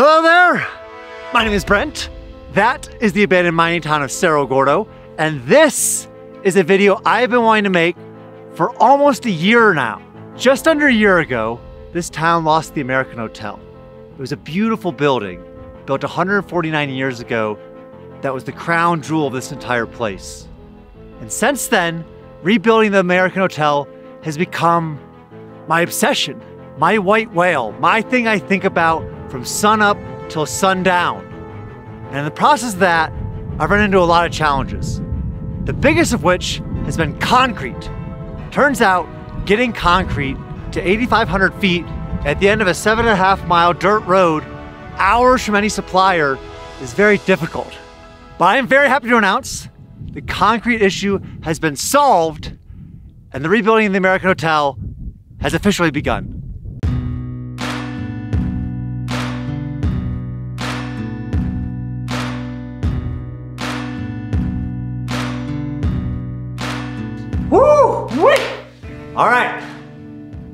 Hello there. My name is Brent. That is the abandoned mining town of Cerro Gordo. And this is a video I've been wanting to make for almost a year now. Just under a year ago, this town lost the American Hotel. It was a beautiful building built 149 years ago that was the crown jewel of this entire place. And since then, rebuilding the American Hotel has become my obsession, my white whale, my thing I think about from sun up till sundown. And in the process of that, I've run into a lot of challenges. The biggest of which has been concrete. Turns out, getting concrete to 8,500 feet at the end of a seven and a half mile dirt road, hours from any supplier, is very difficult. But I am very happy to announce the concrete issue has been solved and the rebuilding of the American Hotel has officially begun. All right.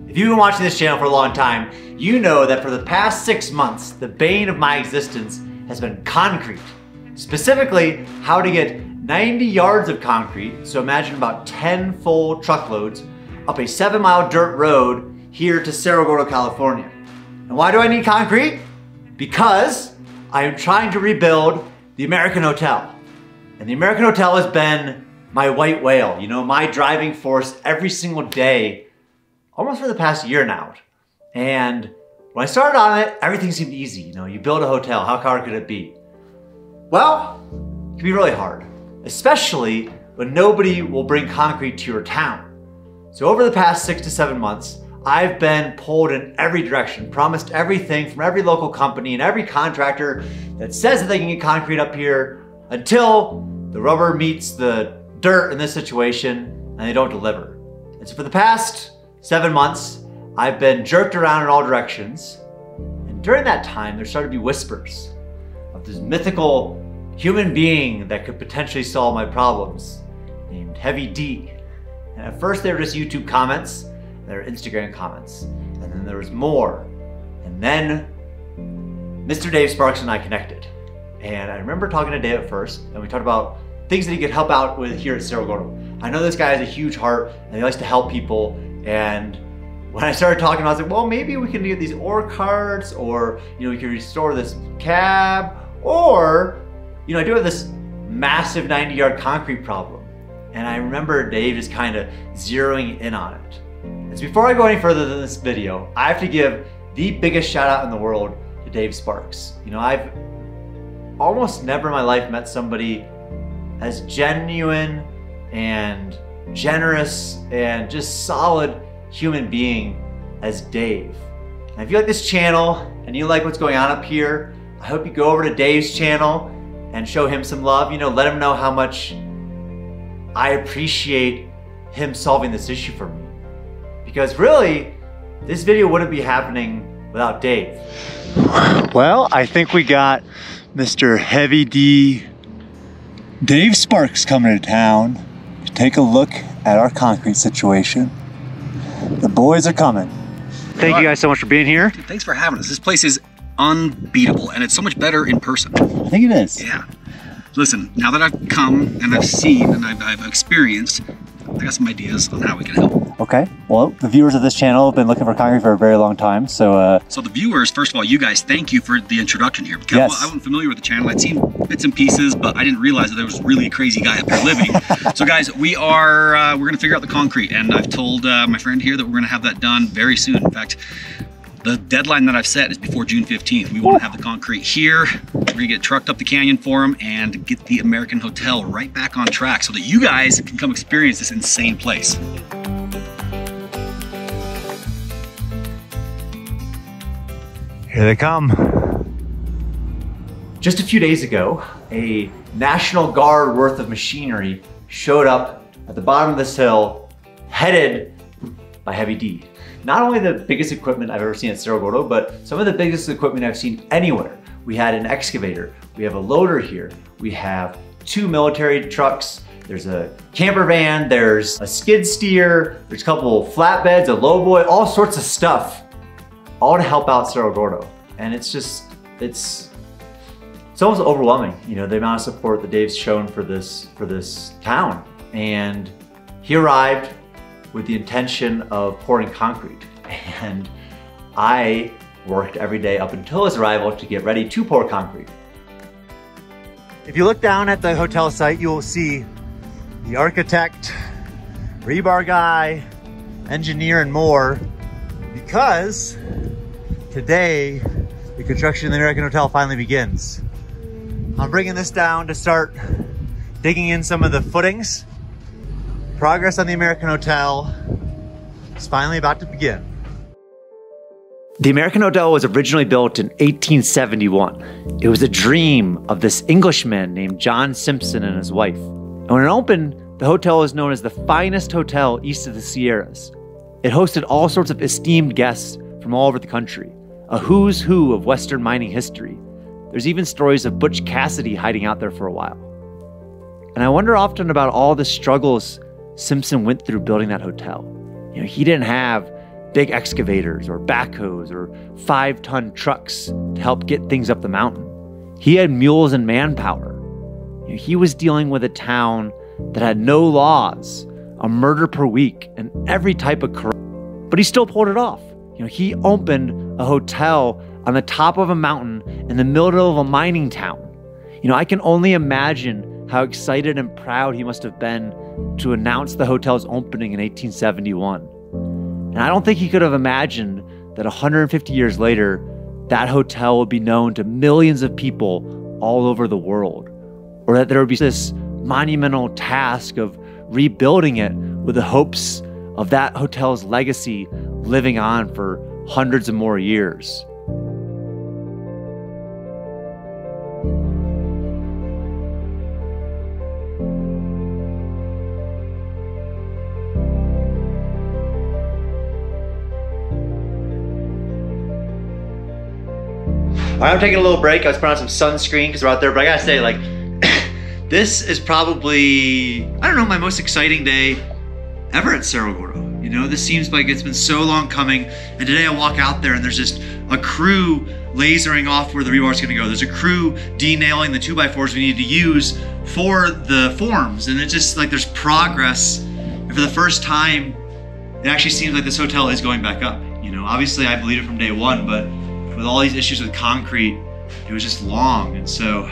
If you've been watching this channel for a long time, you know that for the past six months, the bane of my existence has been concrete. Specifically, how to get 90 yards of concrete, so imagine about 10 full truckloads, up a seven mile dirt road here to Cerro Gordo, California. And why do I need concrete? Because I am trying to rebuild the American Hotel. And the American Hotel has been my white whale, you know, my driving force every single day, almost for the past year now. And when I started on it, everything seemed easy. You know, you build a hotel, how hard could it be? Well, it can be really hard, especially when nobody will bring concrete to your town. So over the past six to seven months, I've been pulled in every direction, promised everything from every local company and every contractor that says that they can get concrete up here until the rubber meets the dirt in this situation and they don't deliver. And so for the past seven months, I've been jerked around in all directions. And during that time, there started to be whispers of this mythical human being that could potentially solve my problems named Heavy D. And at first they were just YouTube comments, they were Instagram comments, and then there was more. And then Mr. Dave Sparks and I connected. And I remember talking to Dave at first, and we talked about things that he could help out with here at Cerro Gordo. I know this guy has a huge heart, and he likes to help people, and when I started talking, I was like, well, maybe we can get these ore carts, or you know, we can restore this cab, or you know, I do have this massive 90 yard concrete problem. And I remember Dave just kind of zeroing in on it. And so before I go any further than this video, I have to give the biggest shout out in the world to Dave Sparks. You know, I've almost never in my life met somebody as genuine and generous and just solid human being as Dave. And if you like this channel and you like what's going on up here, I hope you go over to Dave's channel and show him some love. You know, let him know how much I appreciate him solving this issue for me. Because really, this video wouldn't be happening without Dave. Well, I think we got Mr. Heavy D Dave Sparks coming to town to take a look at our concrete situation. The boys are coming. Thank you guys so much for being here. Dude, thanks for having us. This place is unbeatable and it's so much better in person. I think it is. Yeah. Listen, now that I've come and I've seen and I've, I've experienced, I got some ideas on how we can help. Okay. Well, the viewers of this channel have been looking for concrete for a very long time. So, uh, So the viewers, first of all, you guys, thank you for the introduction here. Because Yes. I wasn't familiar with the channel. I'd seen bits and pieces, but I didn't realize that there was really a crazy guy up here living. so guys, we are, uh, we're gonna figure out the concrete. And I've told uh, my friend here that we're gonna have that done very soon. In fact, the deadline that I've set is before June 15th. We want to have the concrete here. We're gonna get trucked up the canyon for them and get the American Hotel right back on track so that you guys can come experience this insane place. Here they come. Just a few days ago, a National Guard worth of machinery showed up at the bottom of this hill, headed by Heavy D. Not only the biggest equipment I've ever seen at Cerro Gordo, but some of the biggest equipment I've seen anywhere. We had an excavator, we have a loader here, we have two military trucks, there's a camper van, there's a skid steer, there's a couple flatbeds, a lowboy, all sorts of stuff all to help out Cerro Gordo. And it's just it's it's almost overwhelming, you know, the amount of support that Dave's shown for this for this town. And he arrived with the intention of pouring concrete. And I worked every day up until his arrival to get ready to pour concrete. If you look down at the hotel site, you will see the architect, rebar guy, engineer, and more because today the construction of the American Hotel finally begins. I'm bringing this down to start digging in some of the footings. Progress on the American Hotel is finally about to begin. The American Hotel was originally built in 1871. It was a dream of this Englishman named John Simpson and his wife. And when it opened, the hotel was known as the finest hotel east of the Sierras. It hosted all sorts of esteemed guests from all over the country, a who's who of Western mining history. There's even stories of Butch Cassidy hiding out there for a while. And I wonder often about all the struggles Simpson went through building that hotel. You know, he didn't have big excavators or backhoes or five ton trucks to help get things up the mountain. He had mules and manpower. You know, he was dealing with a town that had no laws, a murder per week, and every type of corruption. But he still pulled it off. You know, he opened a hotel on the top of a mountain in the middle of a mining town. You know, I can only imagine how excited and proud he must have been to announce the hotel's opening in 1871. And I don't think he could have imagined that 150 years later, that hotel would be known to millions of people all over the world, or that there would be this monumental task of rebuilding it with the hopes of that hotel's legacy living on for hundreds of more years. I'm taking a little break. I was putting on some sunscreen because we're out there, but I gotta say, like, this is probably, I don't know, my most exciting day ever at Cerro Gordo. You know, this seems like it's been so long coming, and today I walk out there and there's just a crew lasering off where the rebar is gonna go. There's a crew denailing the two by fours we need to use for the forms, and it's just like there's progress. And for the first time, it actually seems like this hotel is going back up. You know, obviously I believed it from day one, but with all these issues with concrete, it was just long. And so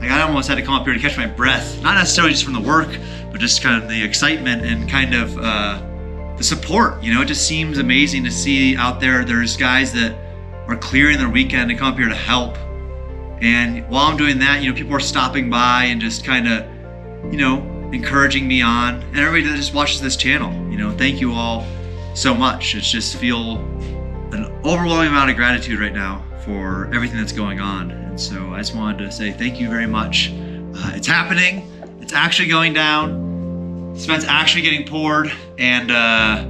like I almost had to come up here to catch my breath, not necessarily just from the work, but just kind of the excitement and kind of uh, the support. You know, it just seems amazing to see out there. There's guys that are clearing their weekend to come up here to help. And while I'm doing that, you know, people are stopping by and just kind of, you know, encouraging me on. And everybody that just watches this channel, you know, thank you all so much. It's just feel an overwhelming amount of gratitude right now for everything that's going on. And so I just wanted to say thank you very much. Uh, it's happening. It's actually going down. Cement's actually getting poured, and uh,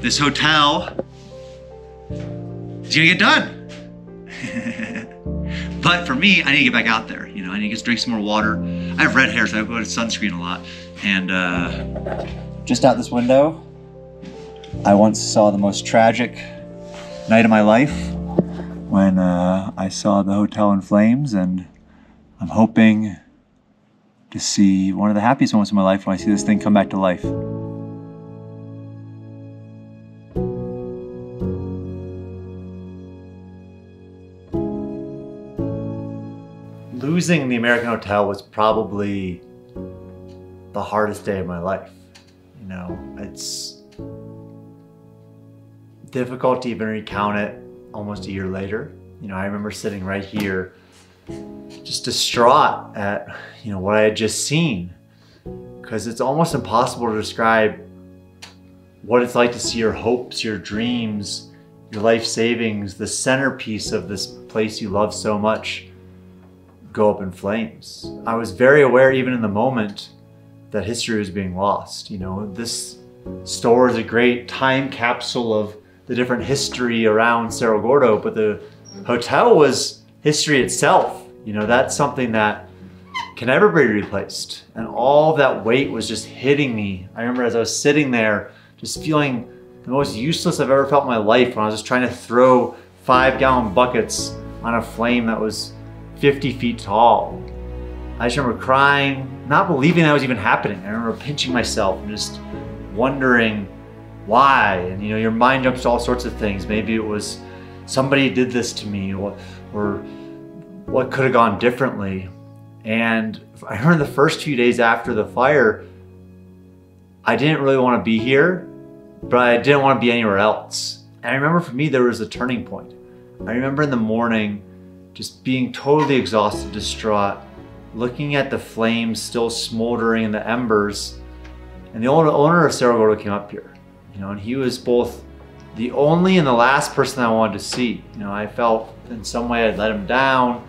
this hotel is gonna get done. but for me, I need to get back out there. You know, I need to get drink some more water. I have red hair, so I put sunscreen a lot. And uh, just out this window, I once saw the most tragic night of my life when uh, I saw the hotel in flames, and I'm hoping to see one of the happiest moments of my life when I see this thing come back to life. Losing the American Hotel was probably the hardest day of my life. You know, it's difficult to even recount it almost a year later. You know, I remember sitting right here just distraught at, you know, what I had just seen. Because it's almost impossible to describe what it's like to see your hopes, your dreams, your life savings, the centerpiece of this place you love so much go up in flames. I was very aware even in the moment that history was being lost. You know, this store is a great time capsule of the different history around Cerro Gordo, but the hotel was history itself. You know, that's something that can never be replaced. And all that weight was just hitting me. I remember as I was sitting there, just feeling the most useless I've ever felt in my life when I was just trying to throw five gallon buckets on a flame that was 50 feet tall. I just remember crying, not believing that was even happening. I remember pinching myself and just wondering why. And you know, your mind jumps to all sorts of things. Maybe it was somebody did this to me, or, or what could have gone differently. And I heard the first few days after the fire, I didn't really want to be here, but I didn't want to be anywhere else. And I remember for me, there was a turning point. I remember in the morning just being totally exhausted, distraught, looking at the flames still smoldering in the embers. And the owner of Cerro Gordo came up here, you know, and he was both the only and the last person I wanted to see. You know, I felt in some way I'd let him down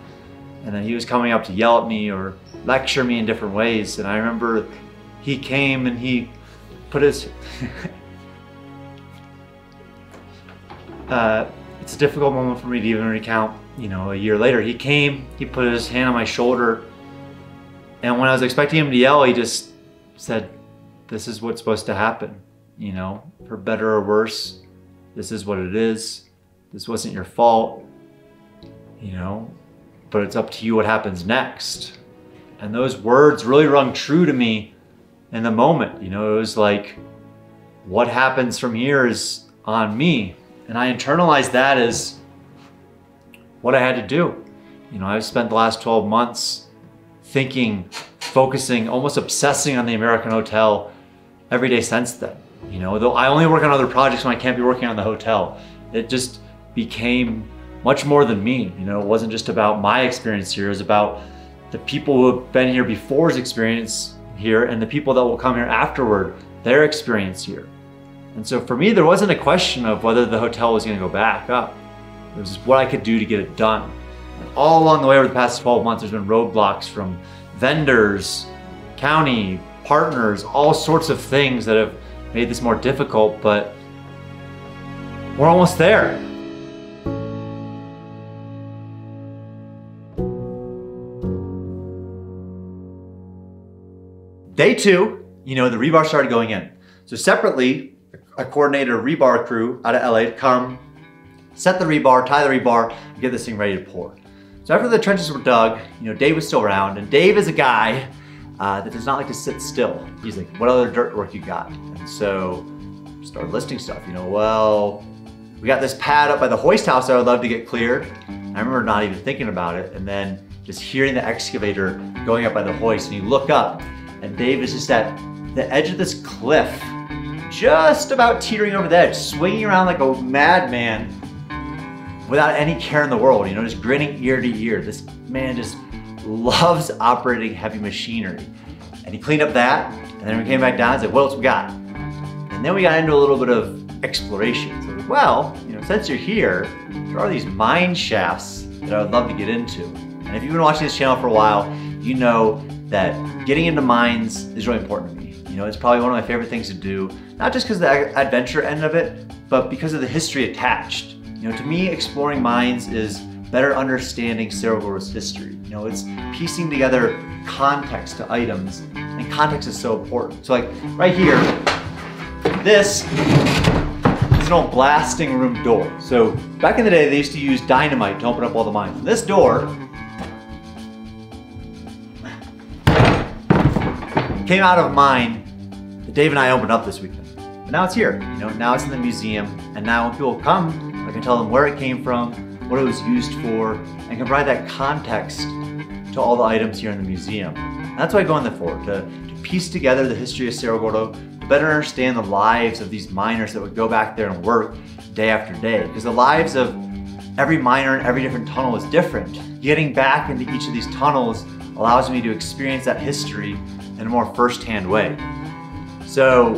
and then he was coming up to yell at me or lecture me in different ways. And I remember he came and he put his, uh, it's a difficult moment for me to even recount, you know, a year later. He came, he put his hand on my shoulder and when I was expecting him to yell, he just said, this is what's supposed to happen, you know, for better or worse. This is what it is. This wasn't your fault, you know, but it's up to you what happens next. And those words really rung true to me in the moment. You know, it was like, what happens from here is on me. And I internalized that as what I had to do. You know, I've spent the last 12 months thinking, focusing, almost obsessing on the American Hotel every day since then. You know, though I only work on other projects when I can't be working on the hotel. It just became much more than me. You know, it wasn't just about my experience here, it was about the people who have been here before's experience here and the people that will come here afterward, their experience here. And so for me, there wasn't a question of whether the hotel was gonna go back up. It was just what I could do to get it done. And all along the way over the past 12 months, there's been roadblocks from vendors, county, partners, all sorts of things that have made this more difficult, but we're almost there. Day two, you know, the rebar started going in. So separately, I coordinated a rebar crew out of LA to come, set the rebar, tie the rebar, get this thing ready to pour. So after the trenches were dug, you know, Dave was still around, and Dave is a guy uh, that does not like to sit still. He's like, what other dirt work you got? And so started listing stuff, you know, well, we got this pad up by the hoist house that I would love to get cleared. I remember not even thinking about it, and then just hearing the excavator going up by the hoist, and you look up, and Dave is just at the edge of this cliff, just about teetering over the edge, swinging around like a madman without any care in the world, you know, just grinning ear to ear. This man just loves operating heavy machinery. And he cleaned up that, and then we came back down and said, what else we got? And then we got into a little bit of exploration. So, well, you know, since you're here, there are these mine shafts that I would love to get into. And if you've been watching this channel for a while, you know that getting into mines is really important to me. You know, it's probably one of my favorite things to do, not just because of the adventure end of it, but because of the history attached. You know, to me, exploring mines is better understanding Cerro Gordo's history. You know, it's piecing together context to items, and context is so important. So like right here, this is an old blasting room door. So back in the day, they used to use dynamite to open up all the mines. This door came out of mine that Dave and I opened up this weekend. But now it's here, you know, now it's in the museum, and now when people come, I can tell them where it came from, what it was used for, and can provide that context to all the items here in the museum. And that's why I go in there for, to, to piece together the history of Cerro Gordo, to better understand the lives of these miners that would go back there and work day after day. Because the lives of every miner in every different tunnel is different. Getting back into each of these tunnels allows me to experience that history in a more firsthand way. So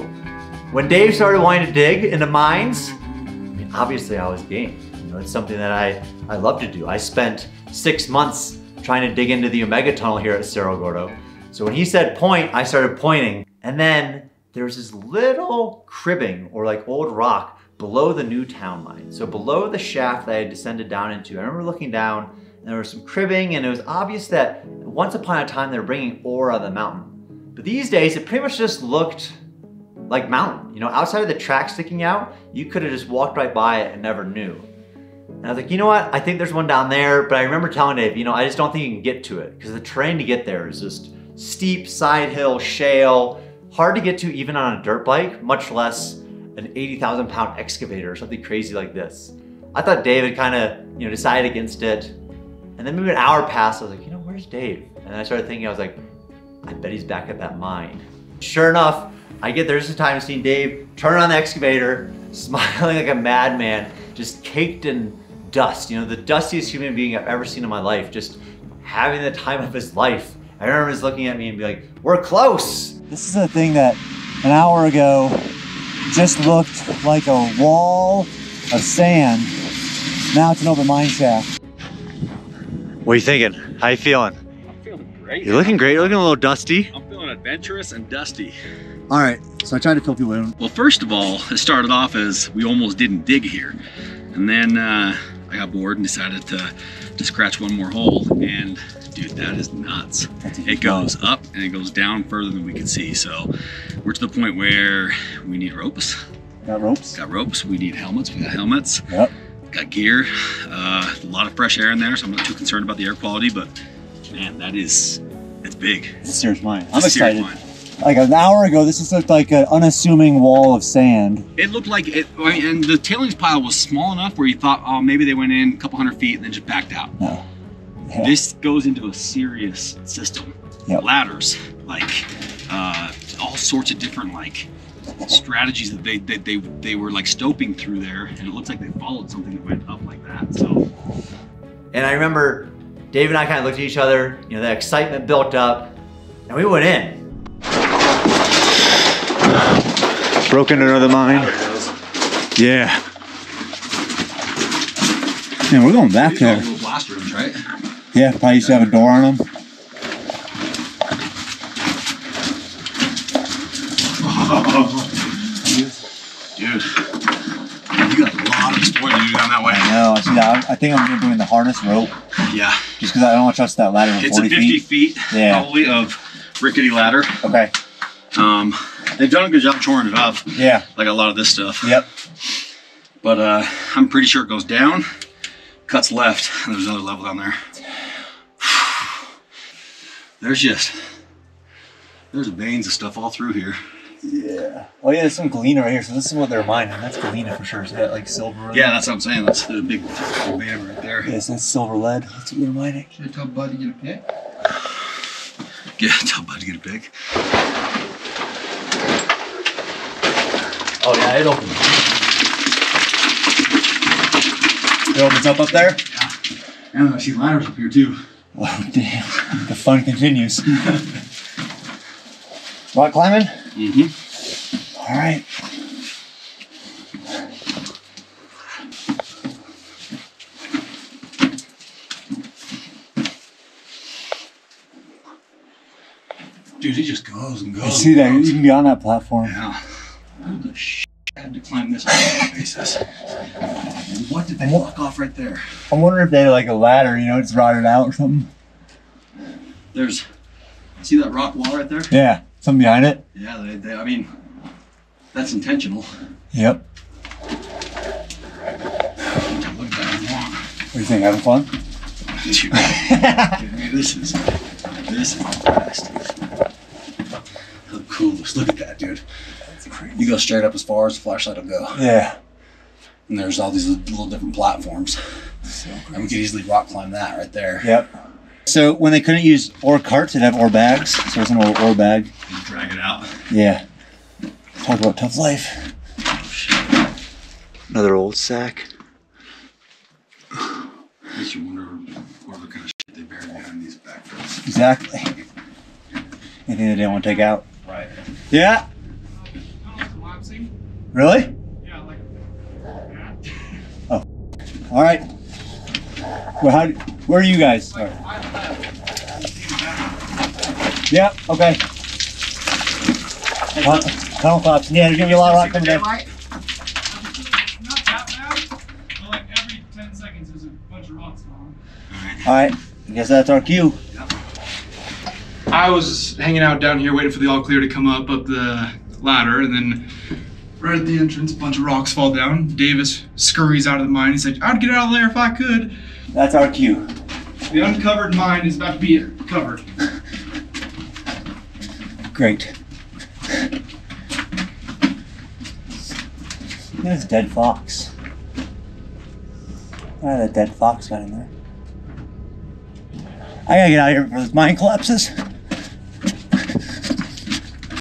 when Dave started wanting to dig into mines, I mean, obviously I was game. Know, it's something that I, I love to do. I spent six months trying to dig into the Omega Tunnel here at Cerro Gordo. So when he said point, I started pointing. And then there's this little cribbing or like old rock below the new town line. So below the shaft that I had descended down into, I remember looking down and there was some cribbing and it was obvious that once upon a time they were bringing ore out of the mountain. But these days, it pretty much just looked like mountain. You know, outside of the track sticking out, you could have just walked right by it and never knew. And I was like, you know what? I think there's one down there, but I remember telling Dave, you know, I just don't think you can get to it because the terrain to get there is just steep, side hill, shale, hard to get to even on a dirt bike, much less an 80,000 pound excavator or something crazy like this. I thought David kind of, you know, decided against it. And then maybe an hour passed, I was like, you know, where's Dave? And I started thinking, I was like, I bet he's back at that mine. Sure enough, I get there's a time seeing Dave turn on the excavator, smiling like a madman, just caked in dust. You know, the dustiest human being I've ever seen in my life, just having the time of his life. I remember he's looking at me and be like, we're close. This is a thing that an hour ago just looked like a wall of sand. Now it's an open mine shaft. What are you thinking? How you feeling? I'm feeling great. You're looking great. You're looking a little dusty. I'm feeling adventurous and dusty. All right, so I tried to fill people in. Well, first of all, it started off as we almost didn't dig here. And then uh, I got bored and decided to, to scratch one more hole. And dude, that is nuts. It goes up and it goes down further than we can see. So we're to the point where we need ropes. Got ropes? Got ropes, we need helmets, we got helmets, Yep. got gear, uh, a lot of fresh air in there, so I'm not too concerned about the air quality, but man, that is, it's big. It's a serious mine. I'm It's excited. Mine. Like an hour ago, this just looked like an unassuming wall of sand. It looked like it, I mean, and the tailings pile was small enough where you thought, oh, maybe they went in a couple hundred feet and then just backed out. No. Yeah. This goes into a serious system. Yep. Ladders, like uh, all sorts of different like strategies that they, they they they were like stoping through there, and it looks like they followed something that went up like that. So And I remember Dave and I kind of looked at each other, you know, the excitement built up, and we went in. Broke into another mine. Yeah. Man, we're going back These are all there. blast rooms, right? Yeah, probably used to have a door on them. Dude, you got a lot of exploring to do down that way. No, I see that. I think I'm gonna doing the harness rope Yeah, just because I don't want to trust that ladder it's a 40 50 feet. feet, Yeah. probably of rickety ladder. Okay. Um, they've done a good job shoring it up, Yeah. like a lot of this stuff. Yep. But uh, I'm pretty sure it goes down, cuts left, and there's another level down there. There's just there's veins of stuff all through here. Yeah. Oh yeah, there's some galena right here. So this is what they're mining. That's galena for sure. So that like silver. Yeah, that's what I'm saying. That's the big vein right there. Yes, that's silver lead. That's what they're mining. Should I tell Bud to get a pick? Yeah, tell Bud to get a pick. Oh yeah, it opened. It opens up up there. Yeah. And I see ladders up here too. Oh damn. The fun continues. Rock climbing. Mm-hmm. All right. Dude, he just goes and goes. I see that. You can be on that platform. Yeah. Who the sh- had to climb this on basis? And what did they block off right there? I'm wondering if they had like a ladder. You know, it's rotted out or something. There's, see that rock wall right there? Yeah. Something behind it. Yeah, they, they, I mean, that's intentional. Yep. Look at that What do you think? Having fun? Dude, dude, this is this is the best. The coolest. Look at that, dude. You go straight up as far as the flashlight will go, Yeah. and there's all these little different platforms, and we could easily rock climb that right there. Yep. So when they couldn't use ore carts, they'd have ore bags. So there's an ore, ore bag. And drag it out. Yeah. Talk about tough life. Oh shit! Another old sack. Makes you wonder whatever kind of shit they buried behind these backfields. Exactly. Anything they didn't want to take out. Right. Yeah. Collapsing? Really? Yeah, like oh, All right. Well, how? Where are you guys? All right. I left. Yeah. Okay. Tunnel tunnel collapse. Yeah, there's gonna be a lot of rock coming down. Not that bad, but like every 10 seconds there's a bunch of rocks falling. All right. I guess that's our cue. Yep. I was hanging out down here waiting for the all clear to come up up the ladder, and then Right at the entrance, a bunch of rocks fall down. Davis scurries out of the mine. He's like, I'd get out of there if I could. That's our cue. The uncovered mine is about to be covered. Great. There's a dead fox. Ah, that dead fox got in there. I gotta get out of here before this mine collapses.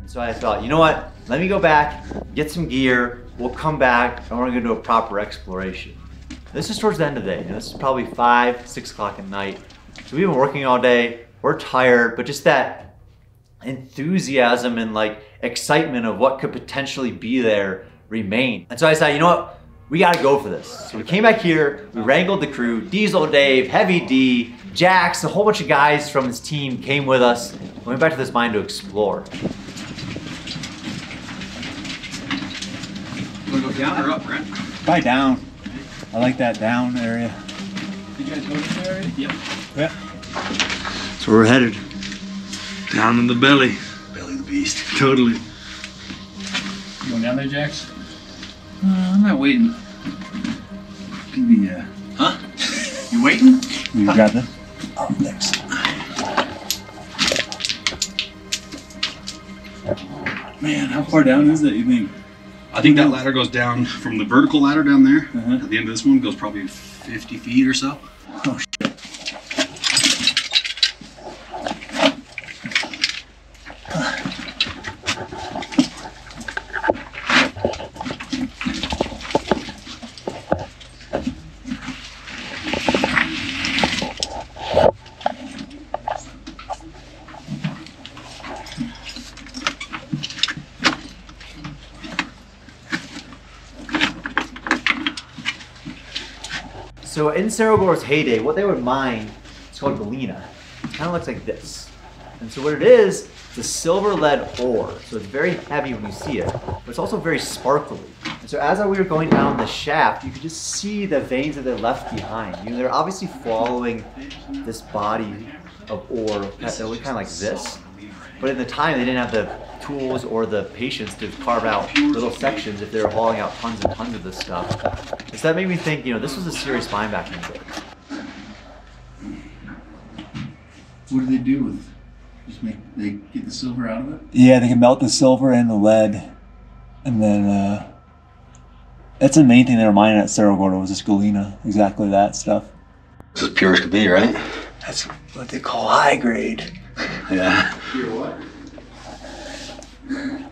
So I thought, you know what? Let me go back, get some gear. We'll come back and we're gonna do a proper exploration. This is towards the end of the day. Know, this is probably five, six o'clock at night. So we've been working all day. We're tired, but just that enthusiasm and like excitement of what could potentially be there remain. And so I decided, you know what? We gotta go for this. So we came back here, we wrangled the crew, Diesel Dave, Heavy D, Jax, a whole bunch of guys from his team came with us. We went back to this mine to explore. You wanna go down or up, Brent? Probably down. I like that down area. You guys go this way already? Yep. Yeah. So we're headed. Down in the belly. Belly the beast. Totally. You going down there, Jax? Uh, I'm not waiting. Give me uh Huh? You waiting? You grab this? Oh, thanks. Man, how far down is that, you think? I think that ladder goes down from the vertical ladder down there. Uh-huh. At the end of this one goes probably 50 feet or so. Oh, So in Cerro Gordo's heyday, what they would mine is called galena. It kind of looks like this. And so what it is, it's a silver lead ore. So it's very heavy when you see it, but it's also very sparkly. And so as we were going down the shaft, you could just see the veins that they left behind. You know, they're obviously following this body of ore that looked kind of like this. But in the time, they didn't have the tools or the patience to carve out little sections if they were hauling out tons and tons of this stuff. And so that made me think, you know, this was a serious mine back in. What do they do with? Just make they get the silver out of it. Yeah, they can melt the silver and the lead, and then uh, that's the main thing they were mining at Cerro Gordo was this galena, exactly that stuff. This is pure as could be, right? That's what they call high grade. Yeah.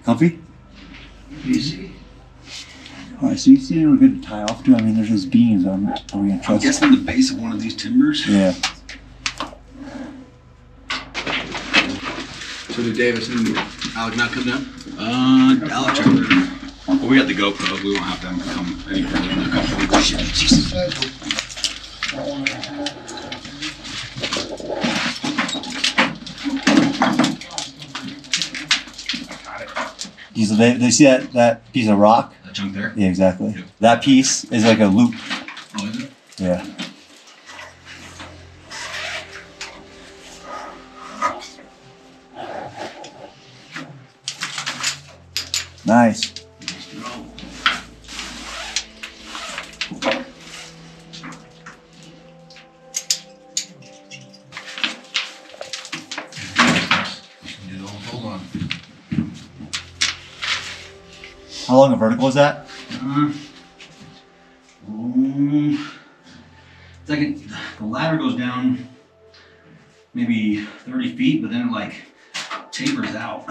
Comfy? Easy. All right, so you see we're good to tie off to. I mean, there's just beams. I'm, are we gonna I'm trust? guessing the base of one of these timbers. Yeah. So did Davis and Alec not come down? Uh, Alex, well, we got the GoPro. We won't have them come any further than a couple of Jesus. You so they, they see that, that piece of rock? That chunk there. Yeah, exactly. Yep. That piece is like a loop. Oh, is it? Yeah. Nice. Long a vertical is that? Uh, um, it's like it, the ladder goes down maybe 30 feet, but then it like tapers out.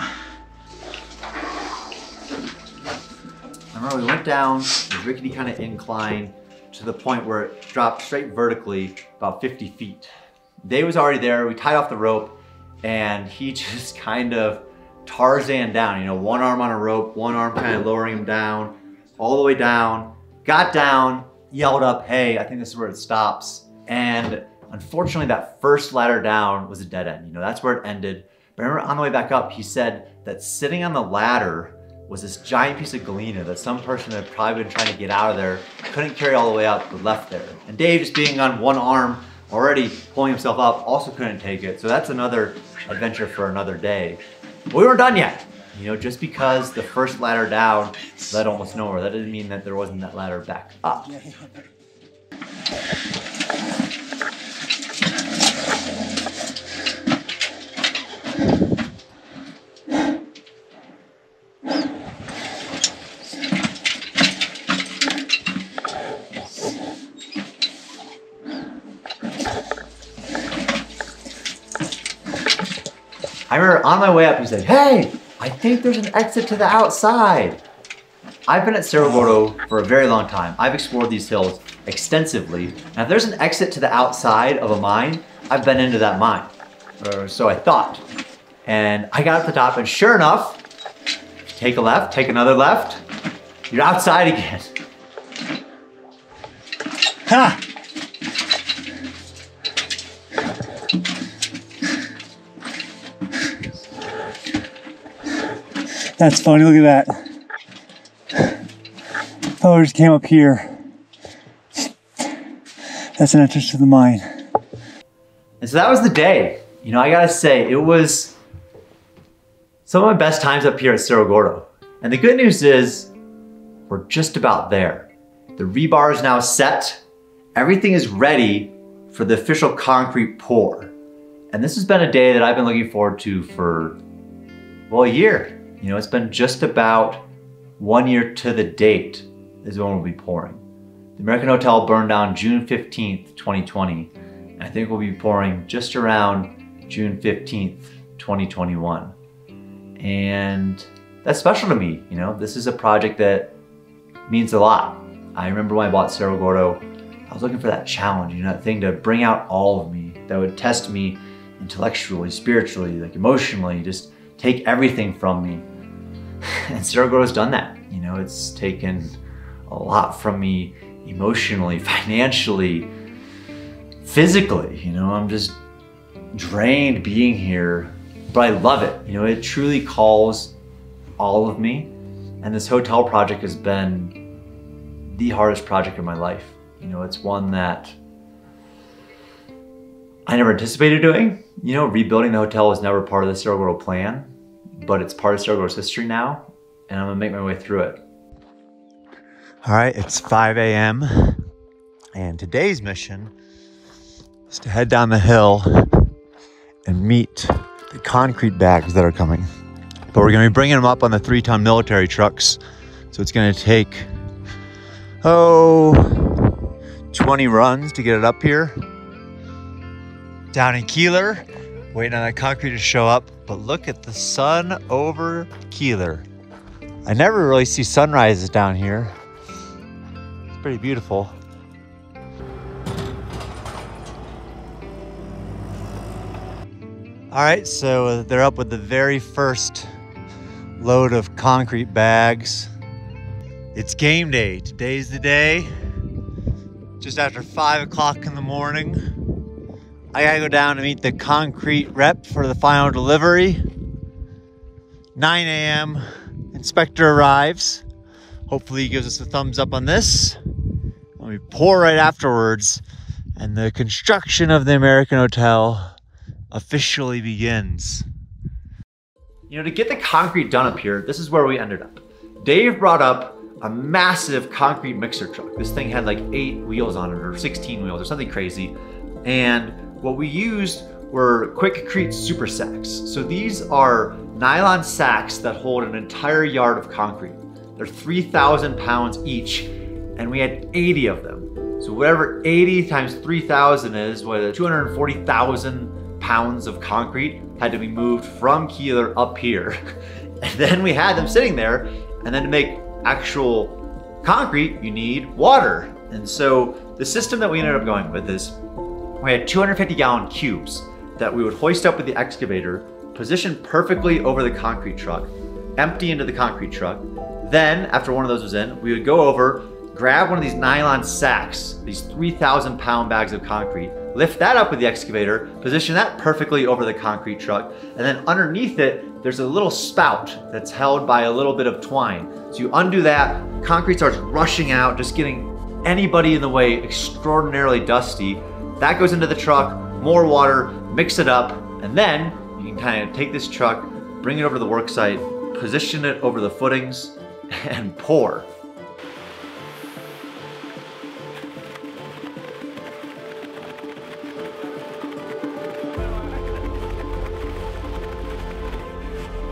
I remember we went down the rickety kind of incline to the point where it dropped straight vertically about 50 feet. Dave was already there. We tied off the rope and he just kind of Tarzan down, you know, one arm on a rope, one arm kind of lowering him down, all the way down, got down, yelled up, hey, I think this is where it stops. And unfortunately, that first ladder down was a dead end. You know, that's where it ended. But remember on the way back up, he said that sitting on the ladder was this giant piece of galena that some person had probably been trying to get out of there, couldn't carry all the way out, but left there. And Dave, just being on one arm, already pulling himself up, also couldn't take it. So that's another adventure for another day. But we weren't done yet. You know, just because the first ladder down led almost nowhere, that didn't mean that there wasn't that ladder back up. I remember on my way up, he said, Hey, I think there's an exit to the outside. I've been at Cerro Gordo for a very long time. I've explored these hills extensively. And if there's an exit to the outside of a mine, I've been into that mine. Or so I thought. And I got up the top, and sure enough, take a left, take another left, you're outside again. Ha! That's funny, look at that. Oh, Fellow just came up here. That's an entrance to the mine. And so that was the day. You know, I gotta say, it was some of my best times up here at Cerro Gordo. And the good news is, we're just about there. The rebar is now set. Everything is ready for the official concrete pour. And this has been a day that I've been looking forward to for, well, a year. You know, it's been just about one year to the date is when we'll be pouring. The American Hotel burned down June 15th, 2020. And I think we'll be pouring just around June 15th, 2021. And that's special to me. You know, this is a project that means a lot. I remember when I bought Cerro Gordo, I was looking for that challenge, you know, that thing to bring out all of me, that would test me intellectually, spiritually, like emotionally, just take everything from me. And Cerro Gordo's done that. You know, it's taken a lot from me emotionally, financially, physically. You know, I'm just drained being here, but I love it. You know, it truly calls all of me. And this hotel project has been the hardest project of my life. You know, it's one that I never anticipated doing. You know, rebuilding the hotel was never part of the Cerro Gordo plan, but it's part of Cerro Gordo's history now, and I'm gonna make my way through it. All right, it's 5 a.m. And today's mission is to head down the hill and meet the concrete bags that are coming. But we're to be bringing them up on the three ton military trucks. So it's to take, oh, 20 runs to get it up here. Down in Keeler, waiting on that concrete to show up. But look at the sun over Keeler. I never really see sunrises down here It's pretty beautiful. All right, so they're up with the very first load of concrete bags. It's game day. Today's the day. Just after five o'clock in the morning. I gotta go down to meet the concrete rep for the final delivery. 9 a.m. Inspector arrives. Hopefully he gives us a thumbs up on this. And we pour right afterwards, and the construction of the American Hotel officially begins. You know, to get the concrete done up here, this is where we ended up. Dave brought up a massive concrete mixer truck. This thing had like eight wheels on it, or 16 wheels, or something crazy. And what we used were Quikrete super sacks. So these are nylon sacks that hold an entire yard of concrete. They're 3,000 pounds each, and we had 80 of them. So whatever 80 times 3,000 is, what 240,000 pounds of concrete had to be moved from Keeler up here. And then we had them sitting there, and then to make actual concrete, you need water. And so the system that we ended up going with is we had 250 gallon cubes that we would hoist up with the excavator, position perfectly over the concrete truck, empty into the concrete truck. Then, after one of those was in, we would go over, grab one of these nylon sacks, these 3,000 pound bags of concrete, lift that up with the excavator, position that perfectly over the concrete truck, and then underneath it, there's a little spout that's held by a little bit of twine. So you undo that, concrete starts rushing out, just getting anybody in the way extraordinarily dusty. That goes into the truck, more water, mix it up, and then you can kind of take this truck, bring it over to the work site, position it over the footings, and pour.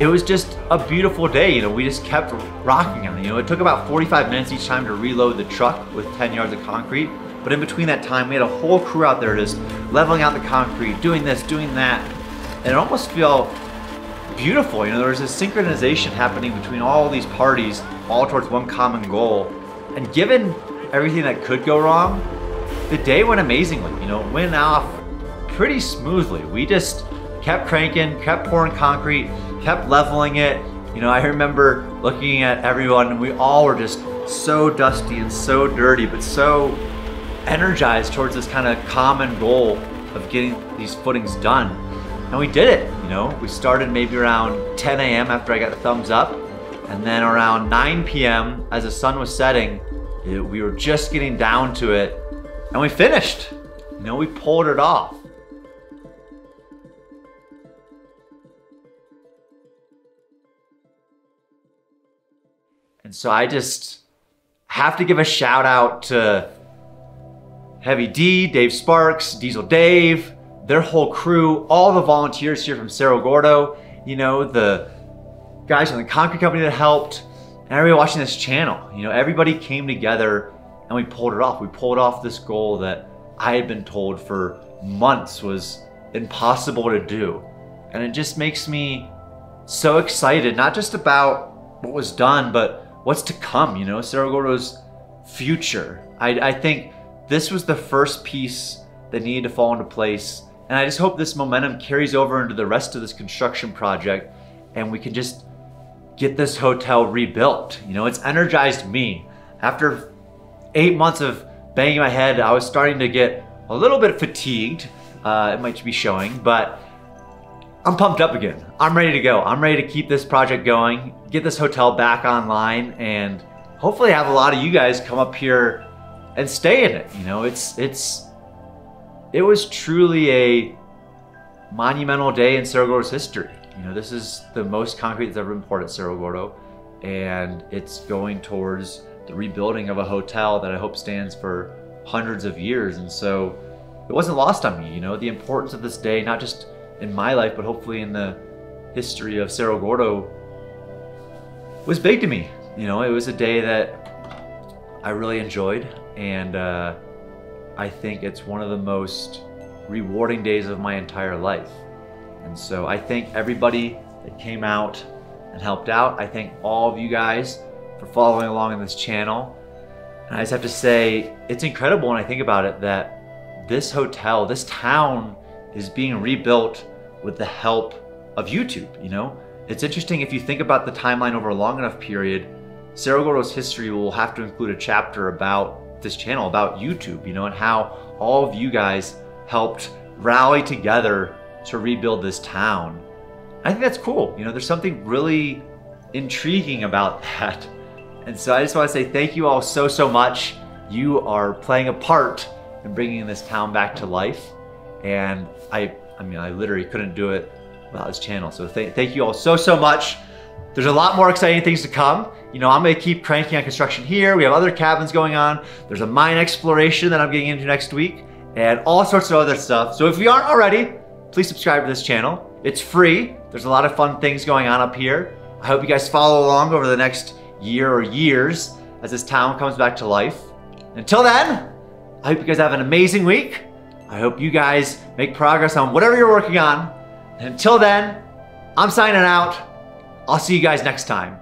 it was just a beautiful day. You know, we just kept rocking them. You know, it took about 45 minutes each time to reload the truck with 10 yards of concrete. But in between that time, we had a whole crew out there just leveling out the concrete, doing this, doing that. And it almost felt beautiful. You know, there was this synchronization happening between all these parties, all towards one common goal. And given everything that could go wrong, the day went amazingly. You know, it went off pretty smoothly. We just kept cranking, kept pouring concrete, kept leveling it. You know, I remember looking at everyone and we all were just so dusty and so dirty, but so energized towards this kind of common goal of getting these footings done. And we did it, you know. We started maybe around 10 a.m. after I got the thumbs up. And then around 9 p.m. as the sun was setting, it, we were just getting down to it and we finished. You know, we pulled it off. And so I just have to give a shout out to Heavy D, Dave Sparks, Diesel Dave, their whole crew, all the volunteers here from Cerro Gordo, you know, the guys from the concrete company that helped, and everybody watching this channel. You know, everybody came together and we pulled it off. We pulled off this goal that I had been told for months was impossible to do. And it just makes me so excited, not just about what was done, but what's to come, you know, Cerro Gordo's future. I, I think this was the first piece that needed to fall into place. And I just hope this momentum carries over into the rest of this construction project and we can just get this hotel rebuilt. You know, it's energized me. After eight months of banging my head, I was starting to get a little bit fatigued. Uh, it might be showing, but I'm pumped up again. I'm ready to go. I'm ready to keep this project going, get this hotel back online, and hopefully have a lot of you guys come up here and stay in it. You know, it's it's it was truly a monumental day in Cerro Gordo's history. You know, this is the most concrete that's ever been poured at Cerro Gordo, and it's going towards the rebuilding of a hotel that I hope stands for hundreds of years. And so it wasn't lost on me, you know, the importance of this day, not just in my life, but hopefully in the history of Cerro Gordo, was big to me. You know, it was a day that I really enjoyed, and uh, I think it's one of the most rewarding days of my entire life. And so I thank everybody that came out and helped out. I thank all of you guys for following along in this channel. And I just have to say, it's incredible when I think about it that this hotel, this town is being rebuilt with the help of YouTube, you know? It's interesting if you think about the timeline over a long enough period, Cerro Gordo's history will have to include a chapter about this channel, about YouTube, you know, and how all of you guys helped rally together to rebuild this town. I think that's cool. You know, there's something really intriguing about that. And so I just want to say thank you all so, so much. You are playing a part in bringing this town back to life. And I I mean, I literally couldn't do it without this channel. So th thank you all so, so much. There's a lot more exciting things to come. You know, I'm gonna keep cranking on construction here. We have other cabins going on. There's a mine exploration that I'm getting into next week and all sorts of other stuff. So if you aren't already, please subscribe to this channel. It's free. There's a lot of fun things going on up here. I hope you guys follow along over the next year or years as this town comes back to life. Until then, I hope you guys have an amazing week. I hope you guys make progress on whatever you're working on. And until then, I'm signing out. I'll see you guys next time.